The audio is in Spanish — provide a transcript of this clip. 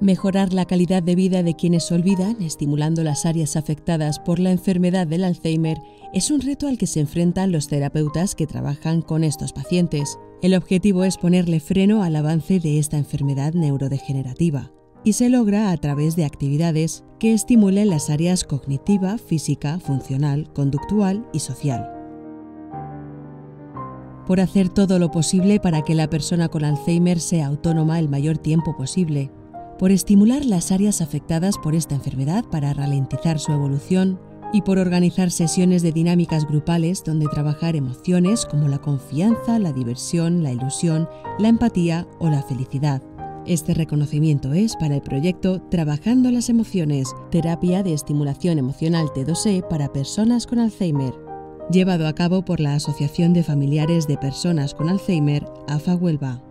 Mejorar la calidad de vida de quienes olvidan, estimulando las áreas afectadas por la enfermedad del Alzheimer, es un reto al que se enfrentan los terapeutas que trabajan con estos pacientes. El objetivo es ponerle freno al avance de esta enfermedad neurodegenerativa y se logra a través de actividades que estimulen las áreas cognitiva, física, funcional, conductual y social. Por hacer todo lo posible para que la persona con Alzheimer sea autónoma el mayor tiempo posible, por estimular las áreas afectadas por esta enfermedad para ralentizar su evolución y por organizar sesiones de dinámicas grupales donde trabajar emociones como la confianza, la diversión, la ilusión, la empatía o la felicidad. Este reconocimiento es para el proyecto Trabajando las Emociones, terapia de estimulación emocional T2E para personas con Alzheimer, llevado a cabo por la Asociación de Familiares de Personas con Alzheimer, AFA Huelva.